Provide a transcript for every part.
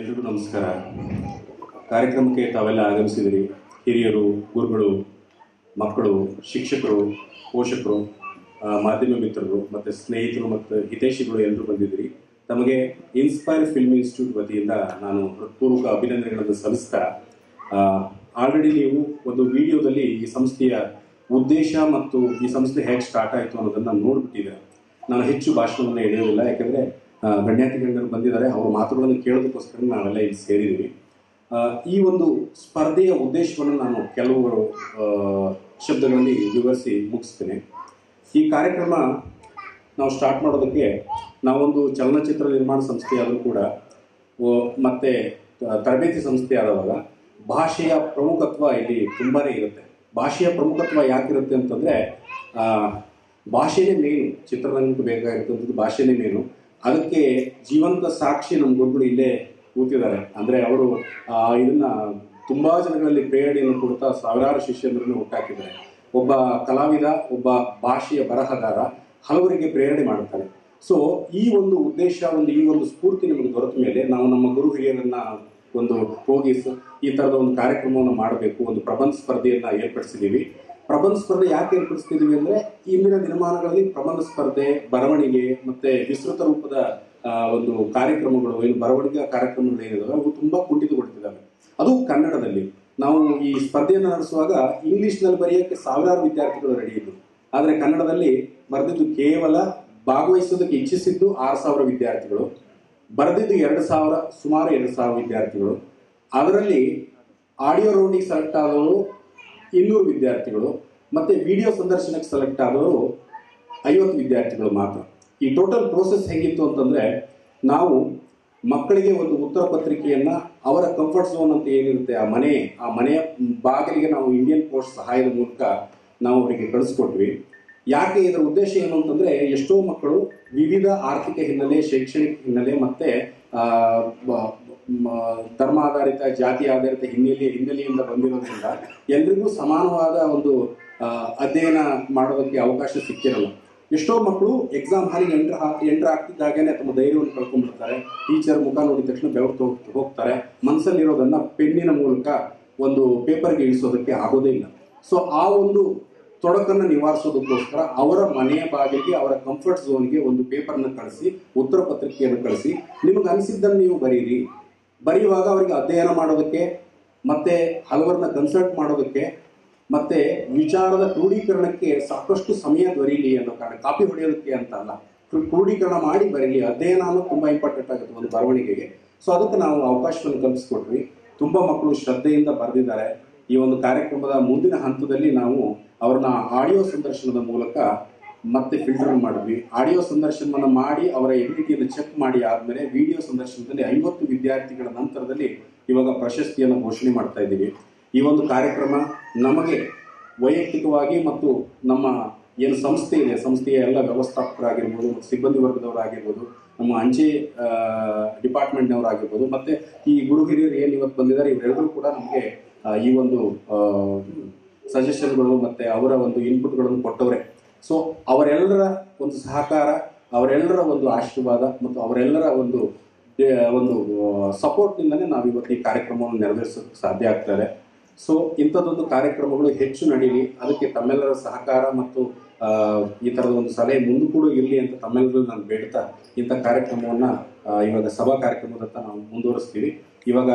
ಎಲ್ರಿಗೂ ನಮಸ್ಕಾರ. ಕಾರ್ಯಕ್ರಮಕ್ಕೆ ತಾವೆಲ್ಲ ಆಗಮಿಸಿದಿರಿ. ಹಿರಿಯರು, ಗುರುಗಳು, ಮಕ್ಕಳು, ಶಿಕ್ಷಕರು, ಪೋಷಕರು ಮಾಧ್ಯಮ ಮಿತ್ರರು, ಮತ್ತು ಸ್ನೇಹಿತರು ಮತ್ತು ಹಿತೈಷಿಗಳು ಎಲ್ಲರೂ ಬಂದಿದ್ದೀರಿ. ತಮಗೆ ಇನ್ಸ್ಪೈರ್ ಫಿಲ್ಮ್ ಇನ್ಸ್ಟಿಟ್ಯೂಟ್ ವತಿಯಿಂದ ನಾನು ಹೃತ್ಪೂರ್ವಕ ಅಭಿನಂದನೆಗಳನ್ನು ಸಲ್ಲಿಸ್ತಾ ಆಲ್ರೆಡಿ ನೀವು ಒಂದು ವಿಡಿಯೋದಲ್ಲಿ ಈ ಸಂಸ್ಥೆಯ ಉದ್ದೇಶ ಮತ್ತು ಈ ಸಂಸ್ಥೆ ಹೇಗೆ ಸ್ಟಾರ್ಟ್ ಆಯಿತು ಅನ್ನೋದನ್ನು ನೋಡಿಬಿಟ್ಟಿದೆ ನಾನು ಹೆಚ್ಚು ಭಾಷಣವನ್ನು ಎಳೆಯೋದಿಲ್ಲ, ಯಾಕಂದರೆ ಗಣ್ಯಾತಿ ಗಣ್ಯರು ಬಂದಿದ್ದಾರೆ, ಅವರ ಮಾತುಗಳನ್ನು ಕೇಳೋದಕ್ಕೋಸ್ಕರ ನಾವೆಲ್ಲ ಇಲ್ಲಿ ಸೇರಿದ್ದೀವಿ. ಈ ಒಂದು ಸ್ಪರ್ಧೆಯ ಉದ್ದೇಶವನ್ನು ನಾನು ಕೆಲವು ಶಬ್ದಗಳಲ್ಲಿ ವಿವರಿಸಿ ಮುಗಿಸ್ತೇನೆ. ಈ ಕಾರ್ಯಕ್ರಮ ನಾವು ಸ್ಟಾರ್ಟ್ ಮಾಡೋದಕ್ಕೆ ನಾವೊಂದು ಚಲನಚಿತ್ರ ನಿರ್ಮಾಣ ಸಂಸ್ಥೆಯಾದರೂ ಕೂಡ ಮತ್ತು ತರಬೇತಿ ಸಂಸ್ಥೆ ಆದವಾಗ ಭಾಷೆಯ ಪ್ರಮುಖತ್ವ ಇಲ್ಲಿ ತುಂಬಾ ಇರುತ್ತೆ. ಭಾಷೆಯ ಪ್ರಮುಖತ್ವ ಯಾಕಿರುತ್ತೆ ಅಂತಂದರೆ ಭಾಷೆಯೇ ಮೇನು ಚಿತ್ರರಂಗಕ್ಕೆ ಬೇಕಾಗಿರ್ತಕ್ಕಂಥದ್ದು ಭಾಷೆನೇ ಮೇನು ಅದಕ್ಕೆ ಜೀವಂತ ಸಾಕ್ಷಿ ನಮ್ಮ ಗುರುಗಳು ಇಲ್ಲೇ ಕೂತಿದ್ದಾರೆ. ಅಂದ್ರೆ ಅವರು ಇದನ್ನ ತುಂಬಾ ಜನಗಳಲ್ಲಿ ಪ್ರೇರಣೆಯನ್ನು ಕೊಡ್ತಾ ಸಾವಿರಾರು ಶಿಷ್ಯಂದ್ರನ್ನು ಹುಟ್ಟಾಕಿದ್ದಾರೆ ಒಬ್ಬ ಕಲಾವಿದ, ಒಬ್ಬ ಭಾಷೆಯ ಬರಹಗಾರ ಹಲವರಿಗೆ ಪ್ರೇರಣೆ ಮಾಡುತ್ತಾರೆ ಸೊ ಈ ಒಂದು ಉದ್ದೇಶ, ಒಂದು, ಈ ಒಂದು ಸ್ಫೂರ್ತಿ ನಮಗೆ ದೊರೆತ ಮೇಲೆ ನಾವು ನಮ್ಮ ಗುರು ಹಿರಿಯರನ್ನ ಒಂದು ಹೋಗಿ ಈ ತರದ ಒಂದು ಕಾರ್ಯಕ್ರಮವನ್ನು ಮಾಡಬೇಕು, ಒಂದು ಪ್ರಬಂಧ ಸ್ಪರ್ಧೆಯನ್ನು ಏರ್ಪಡಿಸಿದ್ದೀವಿ. ಪ್ರಬಂಧ ಸ್ಪರ್ಧೆ ಯಾಕೆ ಏರ್ಪಡಿಸ್ತಿದೀವಿ ಅಂದ್ರೆ ಇಂದಿನ ದಿನಮಾನಗಳಲ್ಲಿ ಪ್ರಬಂಧ ಸ್ಪರ್ಧೆ, ಬರವಣಿಗೆ ಮತ್ತೆ ವಿಸ್ತೃತ ರೂಪದ ಒಂದು ಕಾರ್ಯಕ್ರಮಗಳು, ಏನು ಬರವಣಿಗೆ ಕಾರ್ಯಕ್ರಮಗಳು ಏನಿದಾವೆ, ಅವು ತುಂಬಾ ಕುಂಠಿತಗೊಳ್ತಿದ್ದಾವೆ ಅದು ಕನ್ನಡದಲ್ಲಿ. ನಾವು ಈ ಸ್ಪರ್ಧೆಯನ್ನು ನಡೆಸುವಾಗ ಇಂಗ್ಲಿಷ್ನಲ್ಲಿ ಬರೆಯೋಕ್ಕೆ ಸಾವಿರಾರು ವಿದ್ಯಾರ್ಥಿಗಳು ರೆಡಿ ಇದ್ರು. ಆದರೆ ಕನ್ನಡದಲ್ಲಿ ಬರೆದಿದ್ದು ಕೇವಲ ಭಾಗವಹಿಸೋದಕ್ಕೆ ಇಚ್ಛಿಸಿದ್ದು ಆರು ಸಾವಿರ ವಿದ್ಯಾರ್ಥಿಗಳು, ಬರೆದಿದ್ದು ಎರಡು ಸಾವಿರ, ಸುಮಾರು ಎರಡು ಸಾವಿರ ವಿದ್ಯಾರ್ಥಿಗಳು. ಅದರಲ್ಲಿ ಆಡಿಯೋ ರೌಂಡಿಗೆ ಸೆಲೆಕ್ಟ್ ಆದವರು ಇನ್ನೂರು ವಿದ್ಯಾರ್ಥಿಗಳು ಮತ್ತೆ ವಿಡಿಯೋ ಸಂದರ್ಶನಕ್ಕೆ ಸೆಲೆಕ್ಟ್ ಆದವರು ಐವತ್ತು ವಿದ್ಯಾರ್ಥಿಗಳು ಮಾತ್ರ. ಈ ಟೋಟಲ್ ಪ್ರೋಸೆಸ್ ಹೇಗಿತ್ತು ಅಂತಂದರೆ ನಾವು ಮಕ್ಕಳಿಗೆ ಒಂದು ಉತ್ತರ ಪತ್ರಿಕೆಯನ್ನು ಅವರ ಕಂಫರ್ಟ್ ಝೋನ್ ಅಂತ ಏನಿರುತ್ತೆ ಆ ಮನೆ, ಆ ಮನೆಯ ಬಾಗಿಲಿಗೆ ನಾವು ಇಂಡಿಯನ್ ಪೋಸ್ಟ್ ಸಹಾಯದ ಮೂಲಕ ನಾವು ಅವರಿಗೆ ಕಳಿಸ್ಕೊಟ್ವಿ. ಯಾಕೆ ಇದರ ಉದ್ದೇಶ ಏನು ಅಂತಂದರೆ ಎಷ್ಟೋ ಮಕ್ಕಳು ವಿವಿಧ ಆರ್ಥಿಕ ಹಿನ್ನೆಲೆ, ಶೈಕ್ಷಣಿಕ ಹಿನ್ನೆಲೆ ಮತ್ತು ಧರ್ಮ ಆಧಾರಿತ ಜಾತಿ ಆಧಾರಿತ ಹಿನ್ನೆಲೆ, ಹಿನ್ನೆಲೆಯಿಂದ ಬಂದಿರೋದ್ರಿಂದ ಎಲ್ರಿಗೂ ಸಮಾನವಾದ ಒಂದು ಅಧ್ಯಯನ ಮಾಡೋದಕ್ಕೆ ಅವಕಾಶ ಸಿಕ್ಕಿರಲ್ಲ. ಎಷ್ಟೋ ಮಕ್ಕಳು ಎಕ್ಸಾಮ್ ಹಾಲಿಗೆ ಎಂಟ್ರ್ ಎಂಟ್ರ್ ಆಗ್ತಿದ್ದಾಗೇನೆ ತಮ್ಮ ಧೈರ್ಯವನ್ನು ಕಳ್ಕೊಂಡ್ಬಿಡ್ತಾರೆ. ಟೀಚರ್ ಮುಖ ನೋಡಿದ ತಕ್ಷಣ ಬೆವರ್ತು ಹೋಗ್- ಹೋಗ್ತಾರೆ. ಮನಸ್ಸಲ್ಲಿರೋದನ್ನ ಪೆನ್ನಿನ ಮೂಲಕ ಒಂದು ಪೇಪರ್ಗೆ ಇಳಿಸೋದಕ್ಕೆ ಆಗೋದೇ ಇಲ್ಲ. ಸೊ ಆ ಒಂದು ತೊಡಕನ್ನು ನಿವಾರಿಸೋದಕ್ಕೋಸ್ಕರ ಅವರ ಮನೆಯ ಬಾಗಿಲಿಗೆ, ಅವರ ಕಂಫರ್ಟ್ ಝೋನ್ಗೆ ಒಂದು ಪೇಪರ್ನ ಕಳಿಸಿ, ಉತ್ತರ ಪತ್ರಿಕೆಯನ್ನು ಕಳಿಸಿ, ನಿಮಗೆ ಅನಿಸಿದ್ದನ್ನು ನೀವು ಬರೀರಿ. ಬರೆಯುವಾಗ ಅವರಿಗೆ ಅಧ್ಯಯನ ಮಾಡೋದಕ್ಕೆ, ಮತ್ತೆ ಹಲವರನ್ನ ಕನ್ಸಲ್ಟ್ ಮಾಡೋದಕ್ಕೆ, ಮತ್ತೆ ವಿಚಾರದ ಕ್ರೋಢೀಕರಣಕ್ಕೆ ಸಾಕಷ್ಟು ಸಮಯ ದೊರೀಲಿ ಅನ್ನೋ ಕಾರಣ, ಕಾಪಿ ಹೊಡೆಯೋದಕ್ಕೆ ಅಂತ ಅಲ್ಲ ಕ್ರೋ- ಕ್ರೋಢೀಕರಣ ಮಾಡಿ ಬರೀಲಿ, ಅಧ್ಯಯನ ಅನ್ನೋದು ತುಂಬಾ ಇಂಪಾರ್ಟೆಂಟ್ ಆಗುತ್ತೆ ಒಂದು ಬರವಣಿಗೆಗೆ. ಸೊ ಅದಕ್ಕೆ ನಾವು ಅವಕಾಶವನ್ನು ಕಲ್ಪಿಸ್ಕೊಟ್ವಿ. ತುಂಬಾ ಮಕ್ಕಳು ಶ್ರದ್ಧೆಯಿಂದ ಬರೆದಿದ್ದಾರೆ. ಈ ಒಂದು ಕಾರ್ಯಕ್ರಮದ ಮುಂದಿನ ಹಂತದಲ್ಲಿ ನಾವು ಅವ್ರನ್ನ ಆಡಿಯೋ ಸಂದರ್ಶನದ ಮೂಲಕ ಮತ್ತೆ ಫಿಲ್ಟರ್ ಮಾಡಿದ್ವಿ. ಆಡಿಯೋ ಸಂದರ್ಶನವನ್ನು ಮಾಡಿ ಅವರ ಎಬಿಲಿಟಿಯನ್ನು ಚೆಕ್ ಮಾಡಿ ಆದ್ಮೇಲೆ ವಿಡಿಯೋ ಸಂದರ್ಶನದಲ್ಲಿ ಐವತ್ತು ವಿದ್ಯಾರ್ಥಿಗಳ ನಂತರದಲ್ಲಿ ಇವಾಗ ಪ್ರಶಸ್ತಿಯನ್ನು ಘೋಷಣೆ ಮಾಡ್ತಾ ಇದ್ದೀವಿ. ಈ ಒಂದು ಕಾರ್ಯಕ್ರಮ ನಮಗೆ ವೈಯಕ್ತಿಕವಾಗಿ ಮತ್ತು ನಮ್ಮ ಏನು ಸಂಸ್ಥೆ ಇದೆ, ಸಂಸ್ಥೆಯ ಎಲ್ಲ ವ್ಯವಸ್ಥಾಪಕರಾಗಿರ್ಬೋದು ಮತ್ತು ಸಿಬ್ಬಂದಿ ವರ್ಗದವರಾಗಿರ್ಬೋದು, ನಮ್ಮ ಅಂಚೆ ಡಿಪಾರ್ಟ್ಮೆಂಟ್ನವರಾಗಿರ್ಬೋದು ಮತ್ತು ಈ ಗುರು ಹಿರಿಯರು ಏನು ಇವತ್ತು ಬಂದಿದ್ದಾರೆ, ಇವರೆಲ್ಲರೂ ಕೂಡ ನಮಗೆ ಈ ಒಂದು ಸಜೆಷನ್ಗಳು ಮತ್ತು ಅವರ ಒಂದು ಇನ್ಪುಟ್ಗಳನ್ನು ಕೊಟ್ಟವರೇ. ಸೊ ಅವರೆಲ್ಲರ ಒಂದು ಸಹಕಾರ, ಅವರೆಲ್ಲರ ಒಂದು ಆಶೀರ್ವಾದ ಮತ್ತು ಅವರೆಲ್ಲರ ಒಂದು ಒಂದು ಸಪೋರ್ಟ್ನಿಂದನೇ ನಾವು ಇವತ್ತು ಈ ಕಾರ್ಯಕ್ರಮವನ್ನು ನೆರವೇರಿಸೋಕೆ ಸಾಧ್ಯ ಆಗ್ತದೆ. ಸೊ ಇಂಥದ್ದೊಂದು ಕಾರ್ಯಕ್ರಮಗಳು ಹೆಚ್ಚು ನಡೀಲಿ. ಅದಕ್ಕೆ ತಮ್ಮೆಲ್ಲರ ಸಹಕಾರ ಮತ್ತು ಈ ಥರದ ಒಂದು ಸಲಹೆ ಮುಂದೆ ಕೂಡ ಇರಲಿ ಅಂತ ತಮ್ಮೆಲ್ಲರೂ ನಾನು ಬೇಡ್ತಾ ಇಂಥ ಕಾರ್ಯಕ್ರಮವನ್ನು ಇವಾಗ ಸಭಾ ಕಾರ್ಯಕ್ರಮದತ್ತ ನಾವು ಮುಂದುವರಿಸ್ತೀವಿ. ಇವಾಗ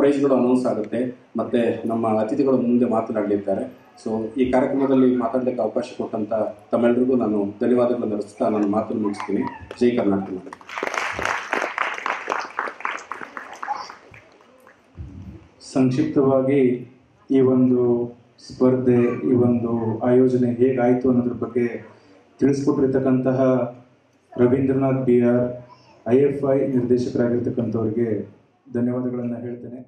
ಪ್ರೈಸ್ಗಳು ಅನೌನ್ಸ್ ಆಗುತ್ತೆ. ಮತ್ತು ನಮ್ಮ ಅತಿಥಿಗಳು ಮುಂದೆ ಮಾತನಾಡಲಿದ್ದಾರೆ. ಸೊ ಈ ಕಾರ್ಯಕ್ರಮದಲ್ಲಿ ಮಾತಾಡಲಿಕ್ಕೆ ಅವಕಾಶ ಕೊಟ್ಟಂತ ತಮ್ಮೆಲ್ಲರಿಗೂ ನಾನು ಧನ್ಯವಾದಗಳನ್ನು ನಡೆಸ್ತಾ ನಾನು ಮಾತನ್ನು ಮುಗಿಸ್ತೀನಿ. ಜೈ ಕರ್ನಾಟಕ. ಸಂಕ್ಷಿಪ್ತವಾಗಿ ಈ ಒಂದು ಸ್ಪರ್ಧೆ, ಈ ಒಂದು ಆಯೋಜನೆ ಹೇಗಾಯಿತು ಅನ್ನೋದ್ರ ಬಗ್ಗೆ ತಿಳಿಸ್ಕೊಟ್ಟಿರ್ತಕ್ಕಂತಹ Ravindranath B R I F I ನಿರ್ದೇಶಕರಾಗಿರ್ತಕ್ಕಂಥವ್ರಿಗೆ ಧನ್ಯವಾದಗಳನ್ನು ಹೇಳ್ತೇನೆ.